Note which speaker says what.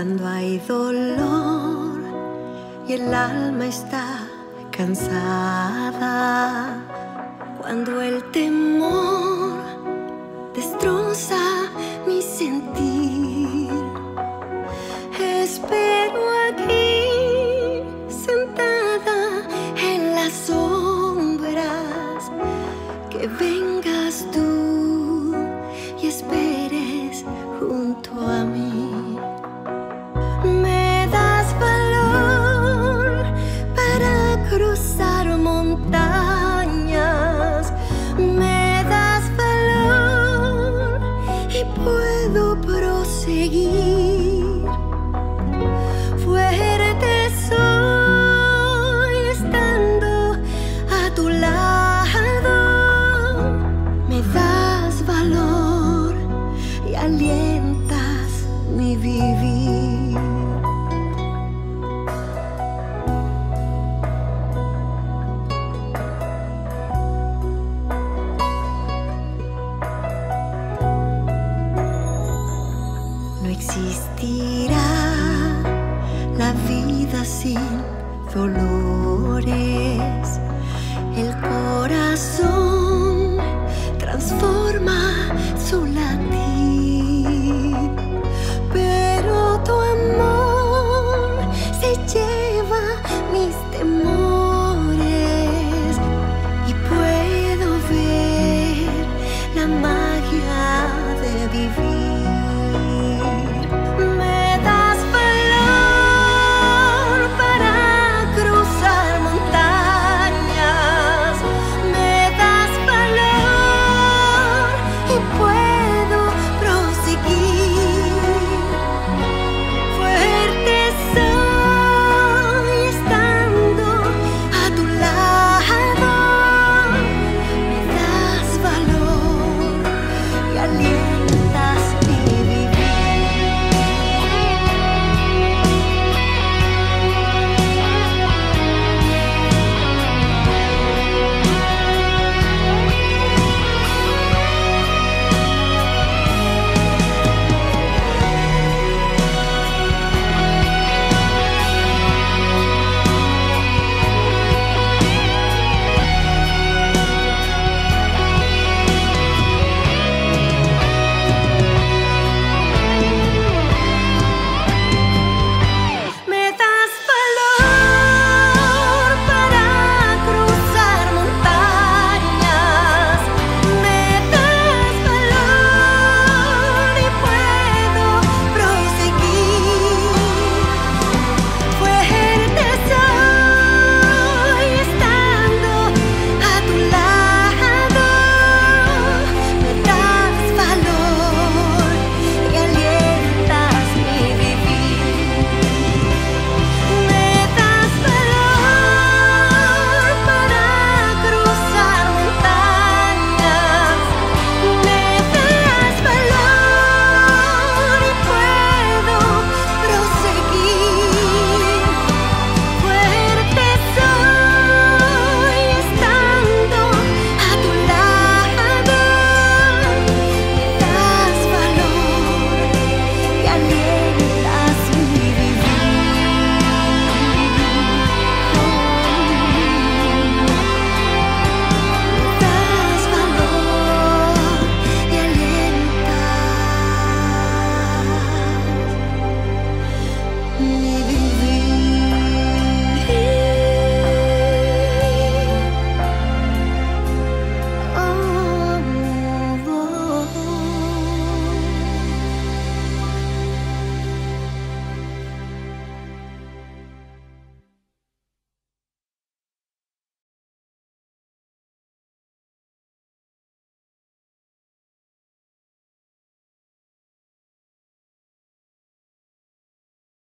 Speaker 1: Cuando hay dolor y el alma está cansada, cuando el temor destroza la vida sin dolores. El corazón transforma su latir, pero tu amor se lleva mis temores.